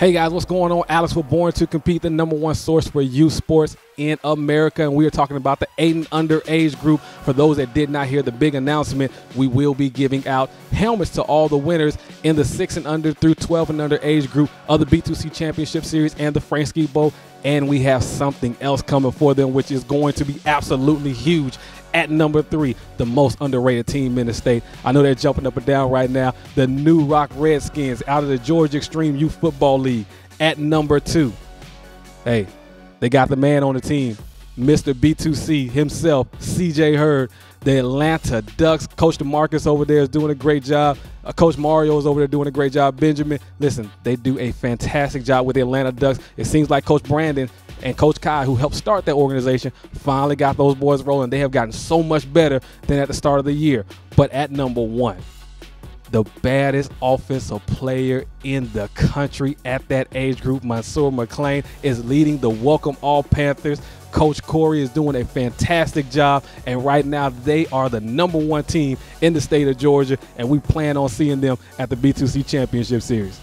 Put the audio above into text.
Hey guys, what's going on? Alex was born to compete, the number one source for youth sports in America. And we are talking about the eight and under age group. For those that did not hear the big announcement, we will be giving out helmets to all the winners in the six and under through 12 and under age group of the B2C Championship Series and the Frank Bowl. And we have something else coming for them, which is going to be absolutely huge at number three, the most underrated team in the state. I know they're jumping up and down right now. The New Rock Redskins out of the Georgia Extreme Youth Football League at number two. Hey, they got the man on the team, Mr. B2C himself, CJ Hurd. The Atlanta Ducks, Coach DeMarcus over there is doing a great job. Uh, Coach Mario is over there doing a great job. Benjamin, listen, they do a fantastic job with the Atlanta Ducks. It seems like Coach Brandon and Coach Kai, who helped start that organization, finally got those boys rolling. They have gotten so much better than at the start of the year. But at number one, the baddest offensive player in the country at that age group, Mansoor McClain, is leading the Welcome All Panthers. Coach Corey is doing a fantastic job, and right now they are the number one team in the state of Georgia, and we plan on seeing them at the B2C Championship Series.